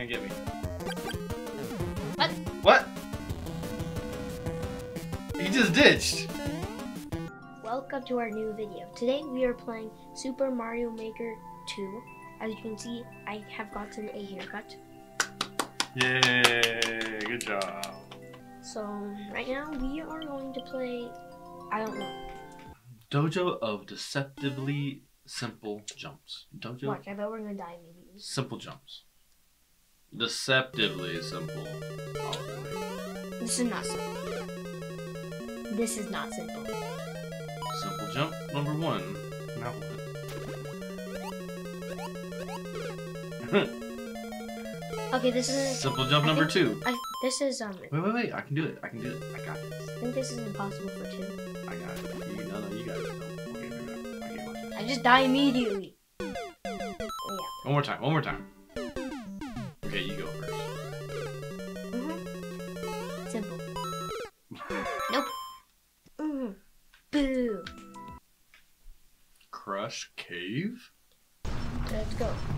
can't get me. What? What? He just ditched. Welcome to our new video. Today we are playing Super Mario Maker 2. As you can see, I have gotten a haircut. Yay! Good job. So right now we are going to play, I don't know. Dojo of deceptively simple jumps. Dojo Watch, I bet we're gonna die immediately. simple jumps. Deceptively simple. Boy. This is not simple. This is not simple. Simple jump number one. Now what? Okay, this is simple jump I number two. I, this is um. Wait, wait, wait! I can do it. I can do it. I got this. I think this is impossible for two. I got it. You, no, no, you got it. No. Okay, no, no. Okay, it. I just die immediately. Yeah. One more time. One more time.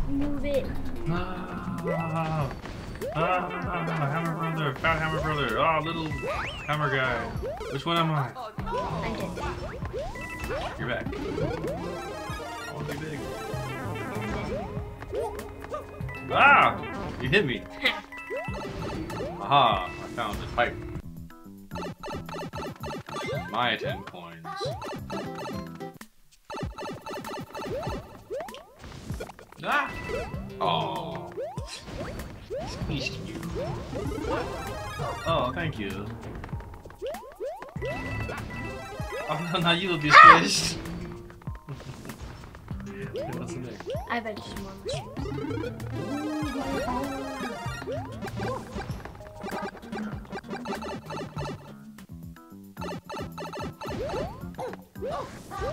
Move it. Ah, ah, hammer brother, fat hammer brother. Oh, little hammer guy. Which one am I? I did. You're back. I want to be big. Ah! You hit me. Aha! I found the pipe. My ten coins. Ah! Oh. You. Oh, thank you. Oh no, now you will be squished. Okay, what's next? I bet you more.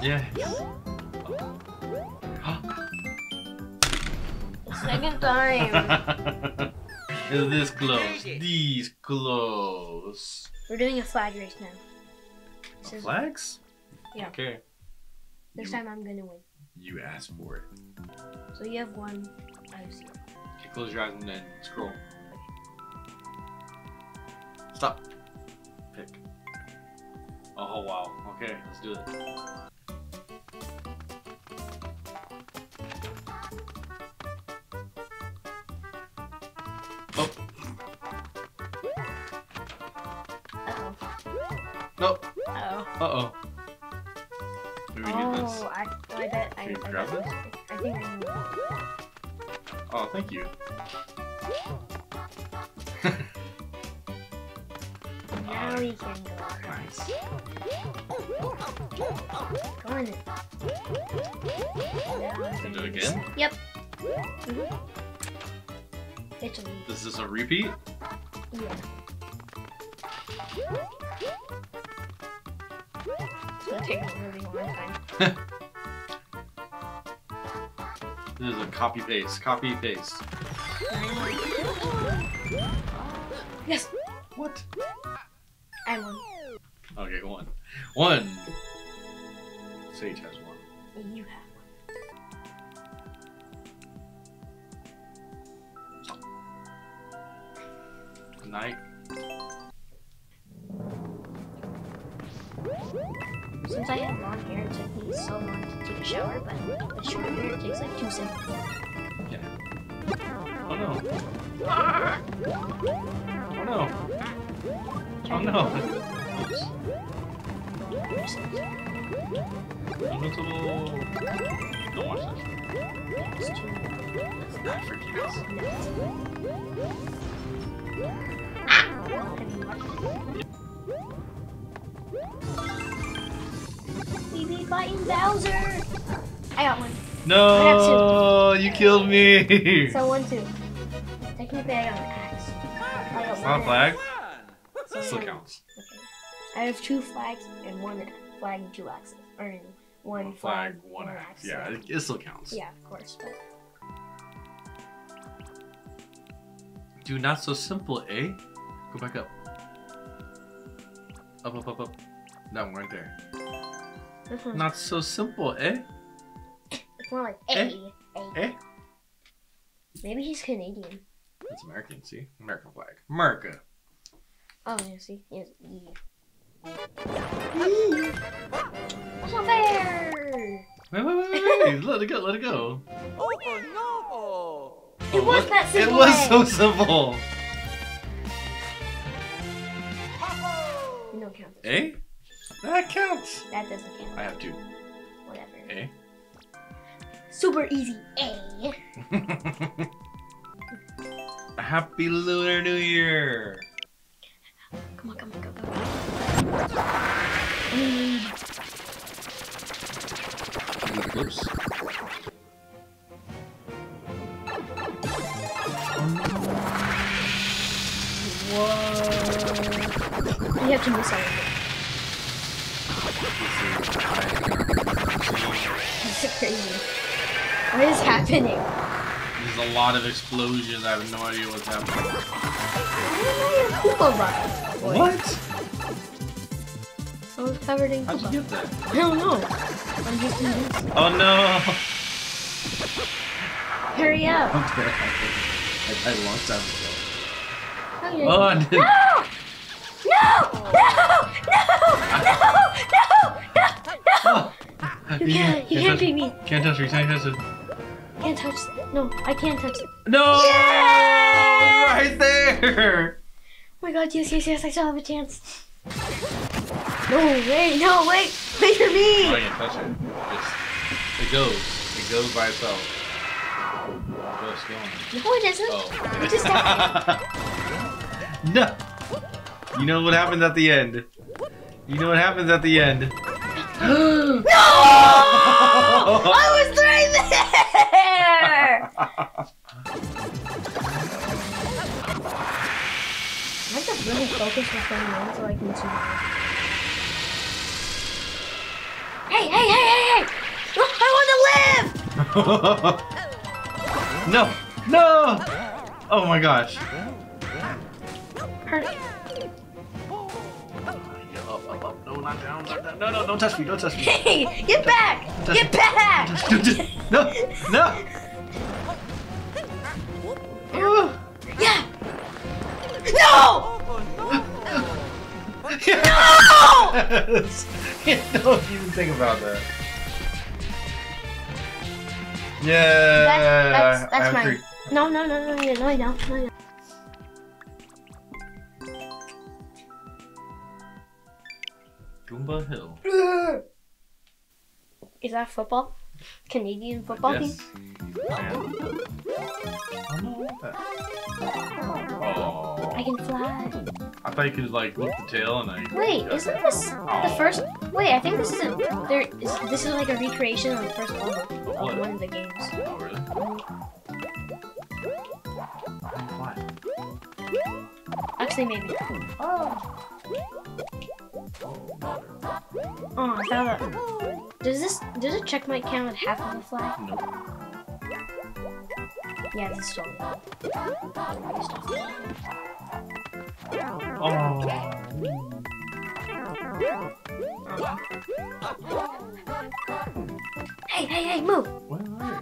Yeah. Second time. Is this close? These close. We're doing a flag race now. This is- Flags? Yeah. Okay. This time I'm gonna win. You asked for it. So you have one. I have zero. Okay, close your eyes and then scroll. Stop. Pick. Oh wow. Okay, let's do it. Uh Uh oh. Maybe we oh. this. I, I bet. I, Can you I, grab this? I think I know. Oh, thank you. Now we can go. Nice. Go on it. Can do it again? Yep. It's a This is a repeat? yeah. Take a really long time. This is a copy paste. Copy paste. Yes, What? I won. Okay, one. One. Sage has one. You have one. Good night. Since I have long hair, it took me so long to take a shower, but the short hair it takes like two seconds. Yeah. Oh no. Oh no. Oh no. Oops. I'm a little... Don't watch this. It's too It's not for kids. Have you watched it? Fighting Bowser! I got one. No, you killed me. So one, two. Technically, I got an axe. I got not a flag. axe. Still counts. Okay. I have two flags and one flag and two axes. Or one One flag, flag, one axe. axe. Yeah, it, it still counts. Yeah, of course. But Dude, not so simple, eh? Go back up. Up, up, up, up. That one right there. This one's Not so simple, eh? it's more like Eh? A. A. Eh? Maybe he's Canadian. It's American, see? American flag. America. Oh, yeah, see? Yes. Yeah. It's not fair! Wait, wait, wait, wait, wait. let it go, let it go. Oh, no! It was look, that simple. It was way. so simple. No count. A? That counts. That doesn't count. I have two. Whatever. A? Super easy. A. Happy Lunar New Year. Come on, come on, go, go, go. Oops. You have to miss all Is? There's a lot of explosions. I have no idea what's happening. What? I was covered in How'd you get that? I don't know. I'm just convinced. Oh no! Hurry up. Okay. I died a long time ago. Oh, you're- Oh, I did. No! No! No! No! No! No! Oh. You can't. You can't beat me. Can't touch it. Can't touch it. Can't touch. No, I can't touch it. No! Yeah! Right there! Oh my god, yes, yes, yes, I still have a chance. No, wait, no, wait, wait for I me! can't touch it. It's, it goes. It goes by itself. Oh, it's going. No, it isn't. Oh. You just have no! You know what happens at the end. You know what happens at the end. No! I was right there! I have to really focus what's going on so I can see. Hey, hey, hey, hey, hey! I want to live! no! No! Oh my gosh. Hurry. Up, up, up. No, not down, not down. No, no, don't touch me, don't touch me. Hey, get back! Get me. back! No, no! does. Don't even think about that. Yeah. That's, that's, that's mine. Three. No, no, no, no, you no, no, no, no. Goomba Hill. Is that football? Canadian football yes. team? Yeah. I don't. Oh. I can fly. Oh, I thought you could like whip the tail and I. Wait, isn't this the oh. first? Wait, I think this is a there. Is, this is like a recreation of the first level What? of one of the games. Oh really? Why? Actually, maybe. Oh. Oh, I found. Does this does a check might count at half of the flag? Nope. Yeah, this is totally. Oh. Hey, hey, hey, move!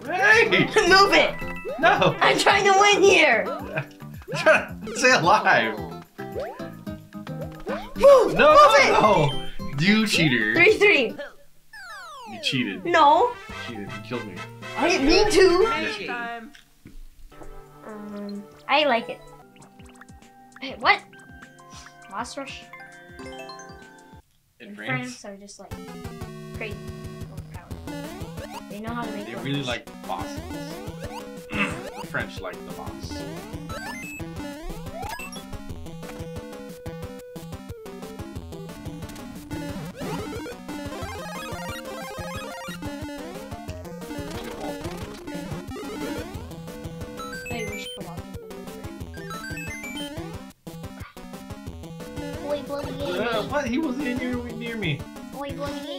Hey! move it! No! I'm trying to win here. I'm trying to stay alive. Move! No! Move it! No! You cheater. Three, three. You cheated. You No, cheated. You killed me. I didn't mean to. Yes, you did. Time. Um, I like it. Hey, what? Lost Rush In in France, France are just like crazy overpowered. They know how to make. they really like bosses. the French like the boss. What? He wasn't in near, near me. Bloody yay,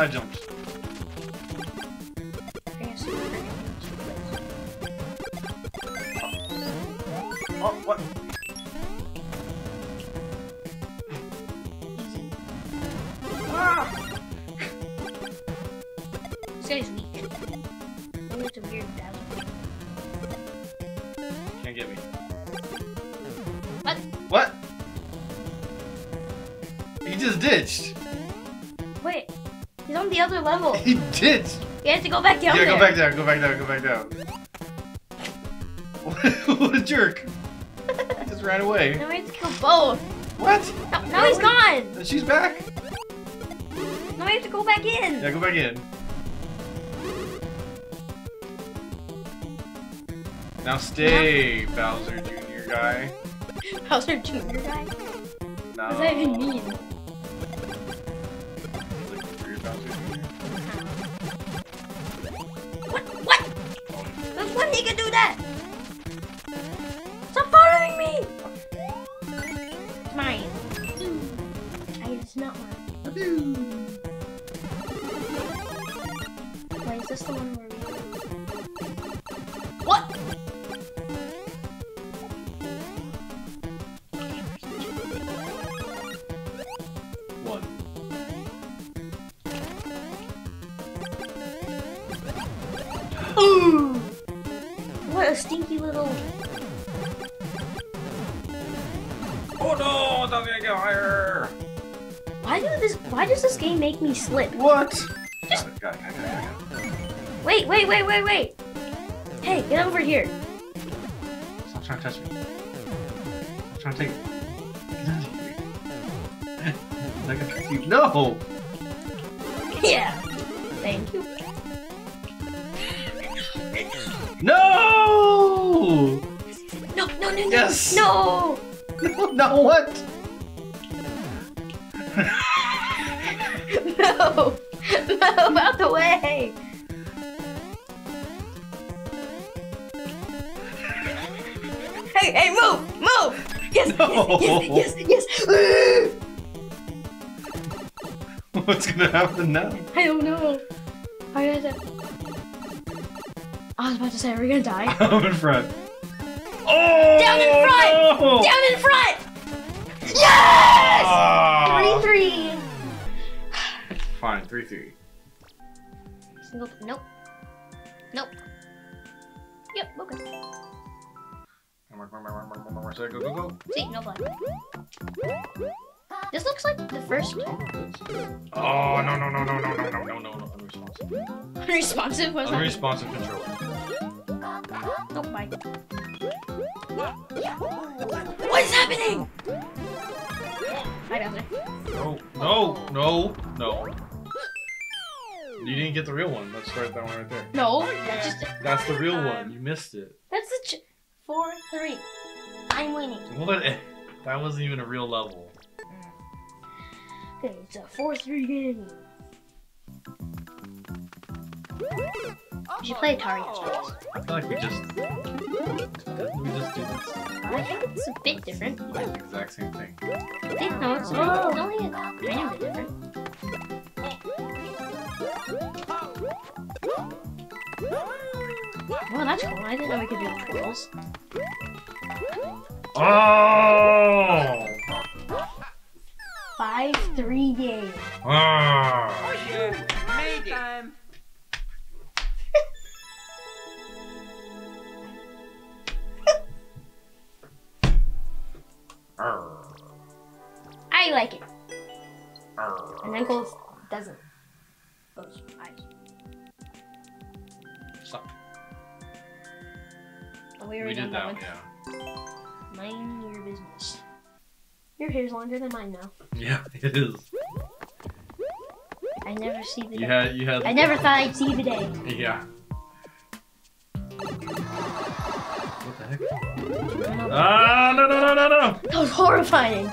znajdą. The other level. He ditched. You have to go back down yeah, there. go back down, go back down, go back down. what a jerk. He just ran away. Now we have to kill both. What? No, now he's gone. And she's back. Now we have to go back in. Yeah, go back in. Now stay, Bowser Jr. guy. Bowser Jr. guy? No. What does that even mean? He can do that? Stop following me! It's mine. I, it's not mine. Wait, is this the one little... Oh no! That's gonna go higher! Why do this? Why does this game make me slip? What? Got it, got it, got it, got it. Wait, wait, wait, wait, wait! Hey, get over here! Stop trying to touch me. Stop trying to take it. Get out of here. I got you. No! Yeah. Thank you. No! No, no, no, no. Yes. No. No, no, what? No. Move out the way. Hey, hey, move, move. Yes, No. yes, yes, yes, yes. What's gonna happen now? I don't know. I to... I was about to say, are we gonna die? I'm in front. Oh! Down in front! No! Down in front! Yes! Ah! Three, three. Fine, 3 3. Single. Nope. Nope. Yep. Okay. Go, go, go, go. See, no flag. This looks like the first Oh, no, no, no, no, no, no, no, no, no, no. Unresponsive. unresponsive. What's that? Unresponsive control. Nope. Bye. What is happening? Hi, Bowser. No, no, no, no. You didn't get the real one. Let's start that one right there. No, that's just That's the real one. Um, you missed it. that's the ch- four three. I'm winning. What? Eh, that wasn't even a real level. Okay, it's a four three game. We should play Atari after. I feel like we just we just do this? I think it's a bit different. Like the exact same thing. I think no, it's, it's only a tiny bit different. Well, that's cool. I didn't know we could do twirls. Oh! Five three game. Ah! You made it. I like it. And then doesn't. Those eyes. Stop. Oh, we We did that one. one, yeah. Mind your business. Your hair's longer than mine now. Yeah, it is. I never see the You day. had, you had. I never thought I'd see the day. Yeah. Ah, no, no, no, no, no! That was horrifying.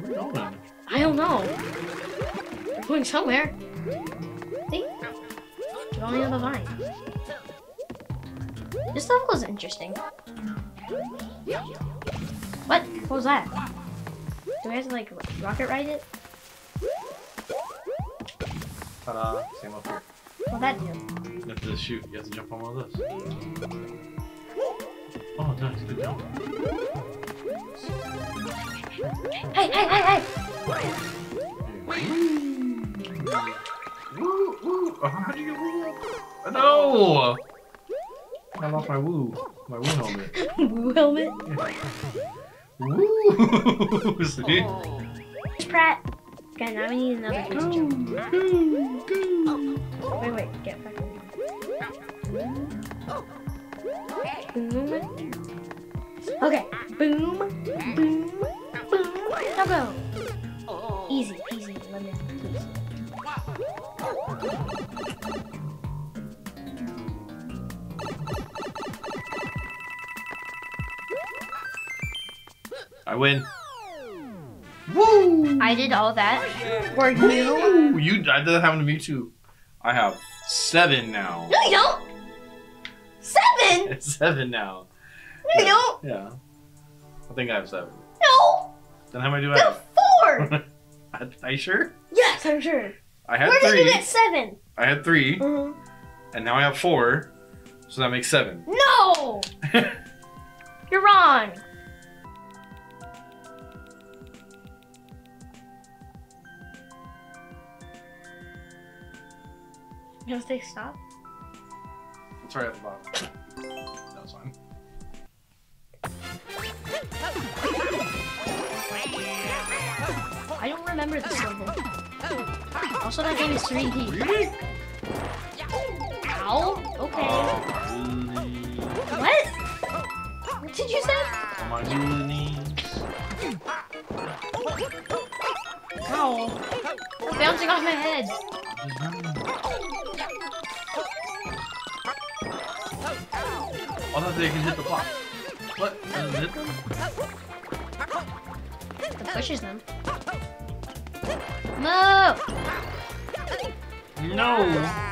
Where are we going? I don't know. We're going somewhere. See? We're only on the vine. This level is interesting. What? What was that? Do I have to like rocket ride it? Ta-da! Same up here. What'd that do? You have to shoot. You have to jump on one of those. Oh, nice. Good jump. Hey, hey, hey, hey! Woo, woo. Oh, how'd you woo? Oh, no! I lost my woo. My woo helmet. Woo helmet. Woo! See? Oh. Pratt. Okay, now we need another Go, boost jump. go, go. Wait, wait, get back in. Boom. Okay. Boom. Boom. Boom. Now go. Easy, easy, lemon, please. I win. Woo! I did all that for you. Woo! You, I did that happen to me too. I have seven now. No, you don't. Seven. It's seven now. No, you don't. Yeah. I think I have seven. No. Then how many do I You have? have four. Are are you sure? yes, I'm sure. I had Where did three. you get 7 I had 3 Mhm. and now I have four, so that makes seven. No. You're wrong. You want to say stop? It's right at the bottom. That's fine. I don't remember this level. Also, that game is 3D. Really? Ow. Okay. Really? What? What did you say? On my knees. Ow. Bouncing off my head. They can hit the block. What? Does it hit them? It pushes them. No. No!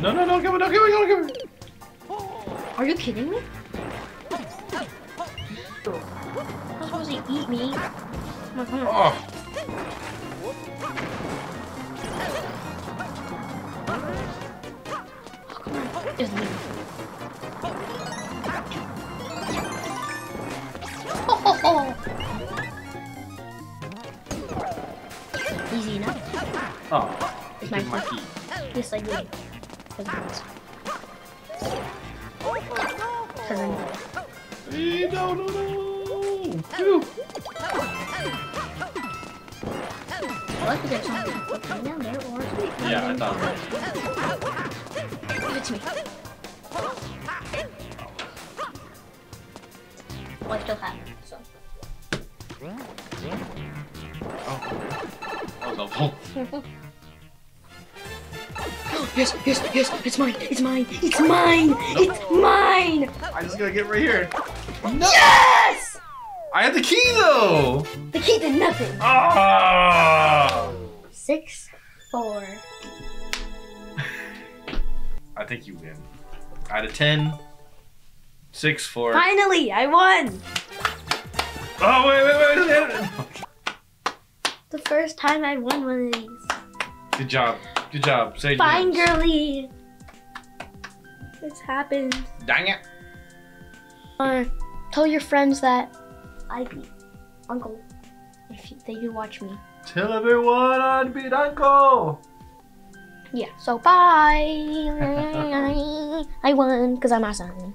No, no, no, come on, no, come on, come on, come on. Are you kidding me? You're supposed to eat me. Come on, come on. Oh, Come on. Just leave. Ho, ho, ho. Easy enough. oh, It's my key. key. Yes, I I'm good. Eh, No, no, no. I like something down there, or Yeah, I thought. Give it to me. Well, I still have it, so. Oh, that was helpful. yes, yes, yes, it's mine, it's mine, it's mine, it's mine! I'm just gotta get right here. Yes! I had the key though. The key did nothing. Ah! Six, four. I think you win. Out of ten, six, four. Finally, I won! Oh wait, wait, wait, wait. The first time I won one of these. Good job. Good job. Say Fine, yes. girly. It's happened. Dang it. Uh, tell your friends that I beat Uncle if they do watch me. Tell everyone I'd beat Uncle. Yeah, so bye. I won because I'm awesome.